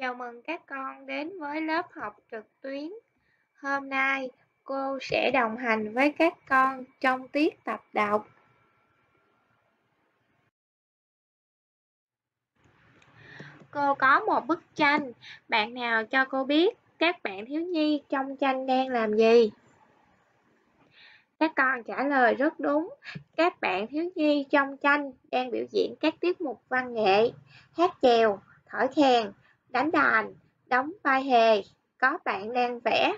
Chào mừng các con đến với lớp học trực tuyến. Hôm nay cô sẽ đồng hành với các con trong tiết tập đọc. Cô có một bức tranh, bạn nào cho cô biết các bạn thiếu nhi trong tranh đang làm gì? Các con trả lời rất đúng. Các bạn thiếu nhi trong tranh đang biểu diễn các tiết mục văn nghệ, hát chèo, thổi kèn, đánh đàn, đóng vai hề, có bạn đang vẽ.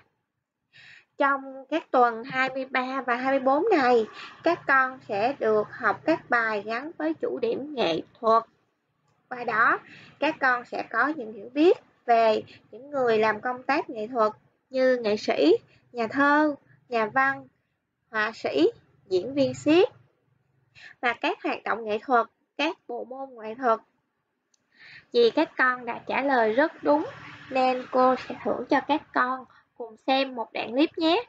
Trong các tuần 23 và 24 này, các con sẽ được học các bài gắn với chủ điểm nghệ thuật. Qua đó, các con sẽ có những hiểu biết về những người làm công tác nghệ thuật như nghệ sĩ, nhà thơ, nhà văn, họa sĩ, diễn viên siết và các hoạt động nghệ thuật, các bộ môn nghệ thuật vì các con đã trả lời rất đúng nên cô sẽ thưởng cho các con cùng xem một đoạn clip nhé.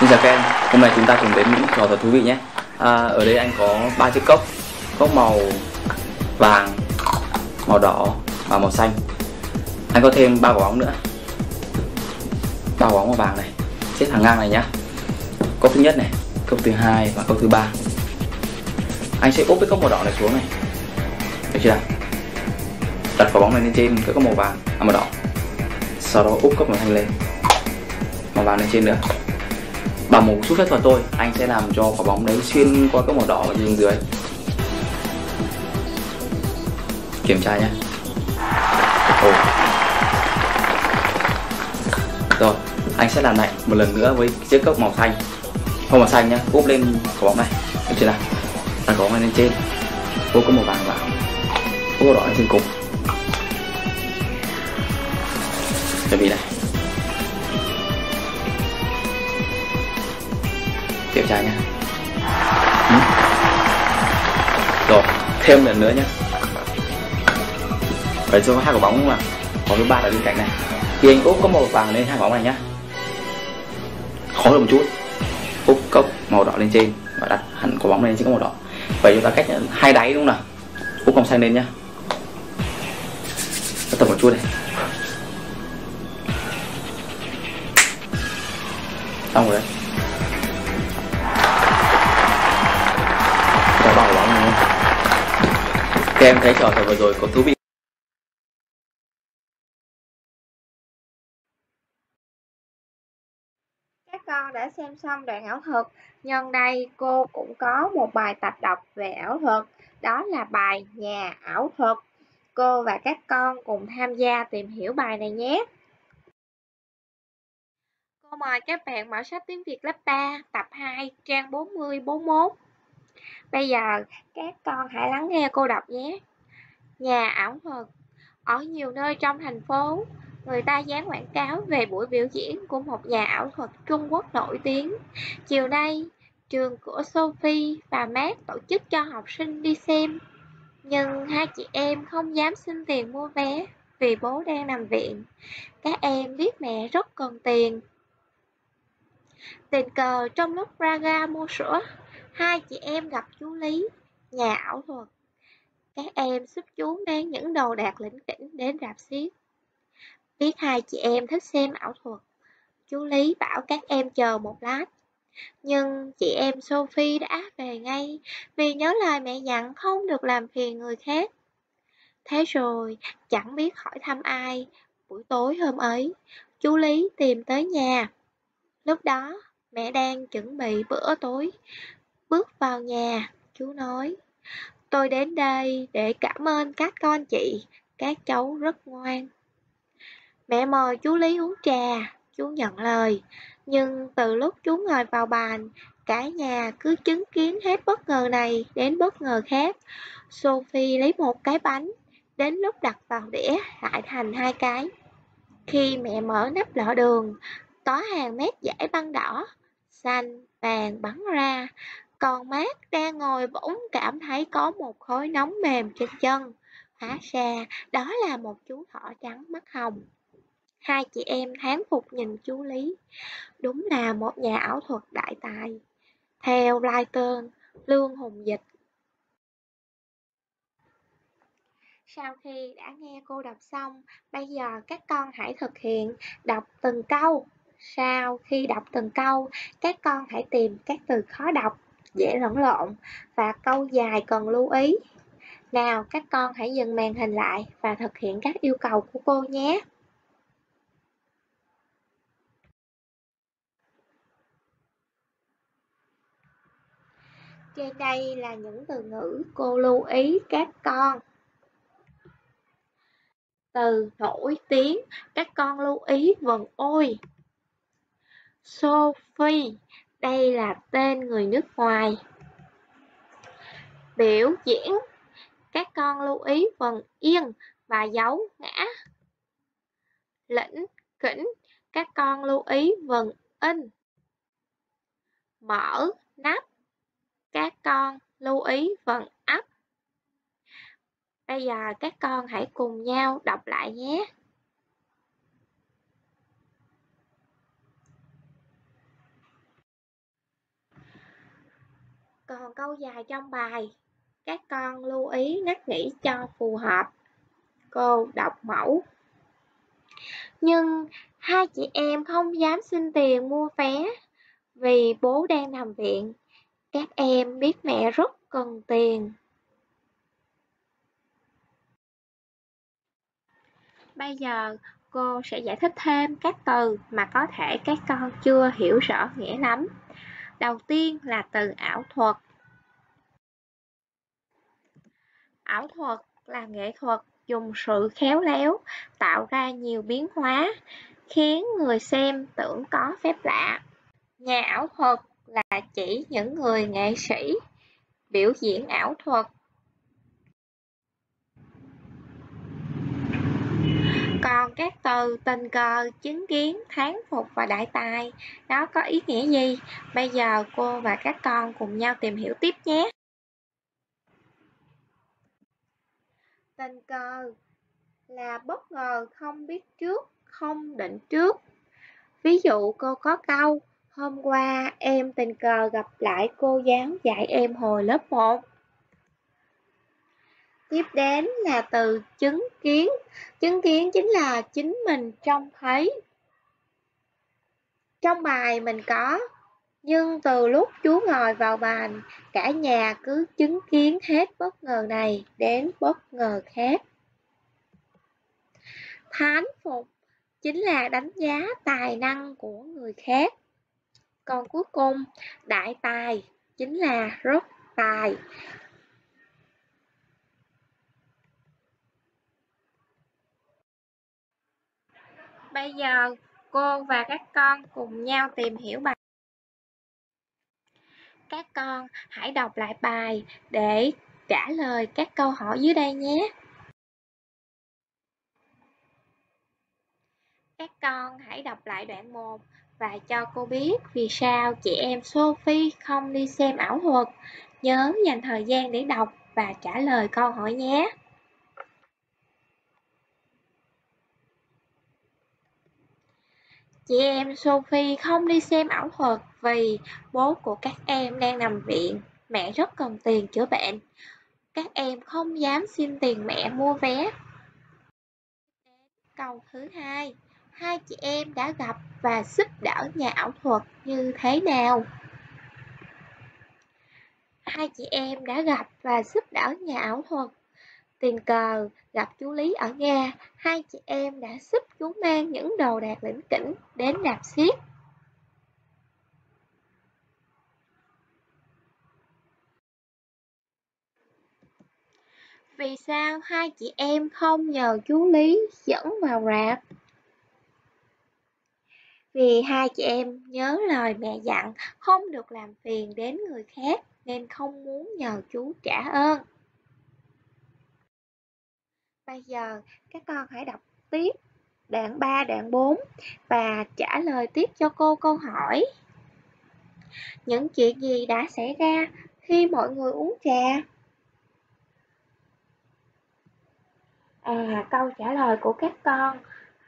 Xin chào các em, hôm nay chúng ta cùng đến những trò thật thú vị nhé. À, ở đây anh có ba chiếc cốc, cốc màu vàng, màu đỏ và màu xanh. Anh có thêm ba quả bóng nữa. Ba quả bóng màu vàng này, xếp hàng ngang này nhá. Cốc thứ nhất này, cốc thứ hai và cốc thứ ba anh sẽ úp cái cốc màu đỏ này xuống này. Được chưa? Đặt quả bóng này lên trên, cái cốc màu vàng. À màu đỏ. Sau đó úp cốc màu xanh lên. Màu vàng lên trên nữa. Bằng một chút phép thuật tôi anh sẽ làm cho quả bóng đấy xuyên qua cốc màu đỏ ở dưới dưới. Kiểm tra nhé Ồ. rồi, anh sẽ làm lại một lần nữa với chiếc cốc màu xanh. Không màu xanh nhá, úp lên quả bóng này. Được chưa nào? Ta có ngay lên trên. Vô có màu vàng vào vô có đỏ lên trên cùng. Chuẩn bị này. Kiểm tra nha. Ừ. rồi, thêm lần nữa nhé vậy cho hai quả bóng mà. Còn thứ ba ở bên cạnh này. Thì anh úp có màu vàng lên hai quả bóng này nhá. Khó hơn một chút. Úp cốc màu đỏ lên trên. Và đặt hẳn quả bóng lên trên có màu đỏ vậy chúng ta cách hai đáy đúng không nào? Cũng không sang lên nhá. Tập một chút này. Xong rồi đấy. Bảo bóng này các em thấy trò vừa rồi có thú vị con đã xem xong đoạn ảo thuật, nhân đây cô cũng có một bài tập đọc về ảo thuật, đó là bài Nhà ảo thuật. Cô và các con cùng tham gia tìm hiểu bài này nhé. Cô mời các bạn mở sách tiếng Việt lớp 3, tập 2, trang 40-41. Bây giờ các con hãy lắng nghe cô đọc nhé. Nhà ảo thuật Ở nhiều nơi trong thành phố, người ta dán quảng cáo về buổi biểu diễn của một nhà ảo thuật Trung Quốc nổi tiếng. Chiều nay, trường của Sophie và Matt tổ chức cho học sinh đi xem. Nhưng hai chị em không dám xin tiền mua vé vì bố đang nằm viện. Các em biết mẹ rất cần tiền. Tình cờ trong lúc Raga mua sữa, hai chị em gặp chú Lý, nhà ảo thuật. Các em giúp chú mang những đồ đạc lĩnh kỉnh đến rạp xiếc. Biết hai chị em thích xem ảo thuật, chú Lý bảo các em chờ một lát. Nhưng chị em Sophie đã về ngay vì nhớ lời mẹ dặn không được làm phiền người khác. Thế rồi, chẳng biết hỏi thăm ai, buổi tối hôm ấy, chú Lý tìm tới nhà. Lúc đó, mẹ đang chuẩn bị bữa tối. Bước vào nhà, chú nói, tôi đến đây để cảm ơn các con chị, các cháu rất ngoan. Mẹ mời chú Lý uống trà, chú nhận lời. Nhưng từ lúc chú ngồi vào bàn, cả nhà cứ chứng kiến hết bất ngờ này đến bất ngờ khác. Sophie lấy một cái bánh, đến lúc đặt vào đĩa lại thành hai cái. Khi mẹ mở nắp lọ đường, có hàng mét dải băng đỏ, xanh, vàng bắn ra. Còn mát đang ngồi bỗng cảm thấy có một khối nóng mềm trên chân. Hóa ra đó là một chú thỏ trắng mắt hồng. Hai chị em thán phục nhìn chú Lý. Đúng là một nhà ảo thuật đại tài. Theo Lighton, Lương Hùng Dịch Sau khi đã nghe cô đọc xong, bây giờ các con hãy thực hiện đọc từng câu. Sau khi đọc từng câu, các con hãy tìm các từ khó đọc, dễ lẫn lộn và câu dài cần lưu ý. Nào, các con hãy dừng màn hình lại và thực hiện các yêu cầu của cô nhé. Trên đây là những từ ngữ cô lưu ý các con. Từ nổi tiếng, các con lưu ý vần ôi. Sophie, đây là tên người nước ngoài. Biểu diễn, các con lưu ý vần yên và dấu ngã. Lĩnh, kỉnh, các con lưu ý vần in. Mở, nắp, các con lưu ý phần ấp. Bây giờ các con hãy cùng nhau đọc lại nhé. Còn câu dài trong bài, các con lưu ý ngắt nghĩ cho phù hợp. Cô đọc mẫu. Nhưng hai chị em không dám xin tiền mua vé vì bố đang nằm viện các em biết mẹ rất cần tiền. Bây giờ cô sẽ giải thích thêm các từ mà có thể các con chưa hiểu rõ nghĩa lắm. Đầu tiên là từ ảo thuật. Ảo thuật là nghệ thuật dùng sự khéo léo tạo ra nhiều biến hóa, khiến người xem tưởng có phép lạ. Nhà ảo thuật là chỉ những người nghệ sĩ biểu diễn ảo thuật. Còn các từ tình cờ, chứng kiến, thán phục và đại tài, đó có ý nghĩa gì? Bây giờ cô và các con cùng nhau tìm hiểu tiếp nhé. Tình cờ là bất ngờ không biết trước, không định trước. Ví dụ cô có câu Hôm qua em tình cờ gặp lại cô giáo dạy em hồi lớp 1. Tiếp đến là từ chứng kiến. Chứng kiến chính là chính mình trông thấy. Trong bài mình có, nhưng từ lúc chú ngồi vào bàn, cả nhà cứ chứng kiến hết bất ngờ này đến bất ngờ khác. Thán phục chính là đánh giá tài năng của người khác. Còn cuối cùng, đại tài chính là rất tài. Bây giờ, cô và các con cùng nhau tìm hiểu bài. Các con hãy đọc lại bài để trả lời các câu hỏi dưới đây nhé. Các con hãy đọc lại đoạn 1 và cho cô biết vì sao chị em Sophie không đi xem ảo thuật. Nhớ dành thời gian để đọc và trả lời câu hỏi nhé. Chị em Sophie không đi xem ảo thuật vì bố của các em đang nằm viện, mẹ rất cần tiền chữa bệnh. Các em không dám xin tiền mẹ mua vé. Câu thứ hai hai chị em đã gặp và giúp đỡ nhà ảo thuật như thế nào? Hai chị em đã gặp và giúp đỡ nhà ảo thuật. Tình cờ gặp chú Lý ở nhà, hai chị em đã giúp chú mang những đồ đạc lĩnh kỉnh đến đạp xiết. Vì sao hai chị em không nhờ chú Lý dẫn vào rạp? Vì hai chị em nhớ lời mẹ dặn không được làm phiền đến người khác nên không muốn nhờ chú trả ơn. Bây giờ các con hãy đọc tiếp đoạn 3, đoạn 4 và trả lời tiếp cho cô câu hỏi. Những chuyện gì đã xảy ra khi mọi người uống trà? À, câu trả lời của các con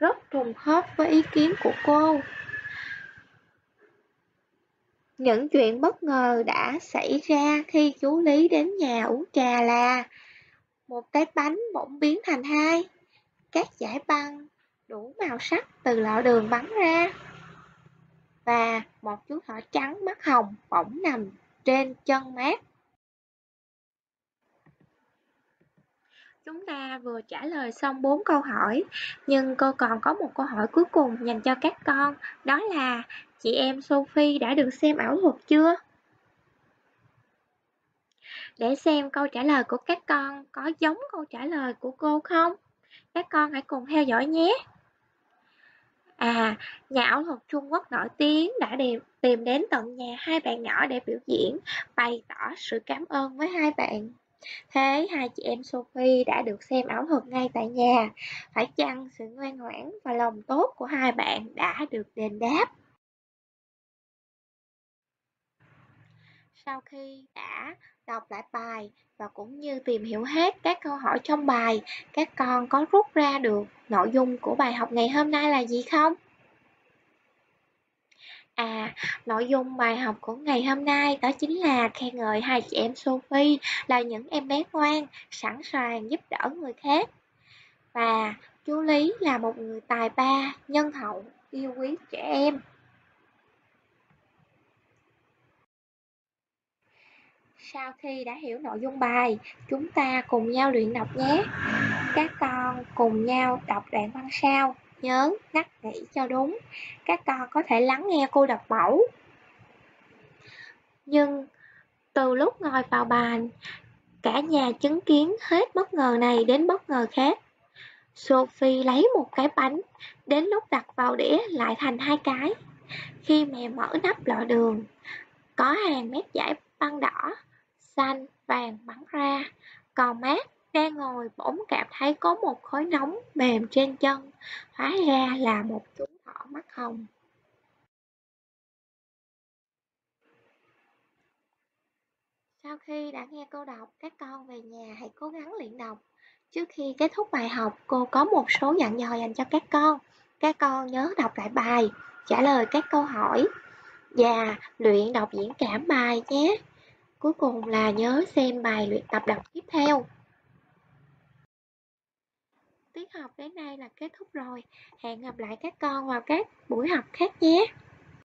rất trùng khớp với ý kiến của cô. Những chuyện bất ngờ đã xảy ra khi chú Lý đến nhà uống trà là Một cái bánh bỗng biến thành hai. Các giải băng đủ màu sắc từ lọ đường bắn ra. Và một chú thỏ trắng mắt hồng bỗng nằm trên chân mát. Chúng ta vừa trả lời xong 4 câu hỏi, nhưng cô còn có một câu hỏi cuối cùng dành cho các con, đó là chị em Sophie đã được xem ảo thuật chưa? Để xem câu trả lời của các con có giống câu trả lời của cô không? Các con hãy cùng theo dõi nhé! À, nhà ảo thuật Trung Quốc nổi tiếng đã tìm, tìm đến tận nhà hai bạn nhỏ để biểu diễn, bày tỏ sự cảm ơn với hai bạn. Thế hai chị em Sophie đã được xem ảo thuật ngay tại nhà. Phải chăng sự ngoan ngoãn và lòng tốt của hai bạn đã được đền đáp? Sau khi đã đọc lại bài và cũng như tìm hiểu hết các câu hỏi trong bài, các con có rút ra được nội dung của bài học ngày hôm nay là gì không? À, nội dung bài học của ngày hôm nay đó chính là khen ngợi hai chị em Sophie là những em bé ngoan, sẵn sàng giúp đỡ người khác. Và chú Lý là một người tài ba, nhân hậu, yêu quý trẻ em. Sau khi đã hiểu nội dung bài, chúng ta cùng nhau luyện đọc nhé. Các con cùng nhau đọc đoạn văn sau nhớ ngắt nghĩ cho đúng. Các con có thể lắng nghe cô đọc mẫu. Nhưng từ lúc ngồi vào bàn, cả nhà chứng kiến hết bất ngờ này đến bất ngờ khác. Sophie lấy một cái bánh, đến lúc đặt vào đĩa lại thành hai cái. Khi mẹ mở nắp lọ đường, có hàng mét dải băng đỏ, xanh, vàng bắn ra, còn mát đang ngồi bỗng cảm thấy có một khối nóng mềm trên chân, hóa ra là một chú thỏ mắt hồng. Sau khi đã nghe cô đọc, các con về nhà hãy cố gắng luyện đọc. Trước khi kết thúc bài học, cô có một số dặn dò dành cho các con. Các con nhớ đọc lại bài, trả lời các câu hỏi và luyện đọc diễn cảm bài nhé. Cuối cùng là nhớ xem bài luyện tập đọc tiếp theo. Tiết học đến đây là kết thúc rồi. Hẹn gặp lại các con vào các buổi học khác nhé.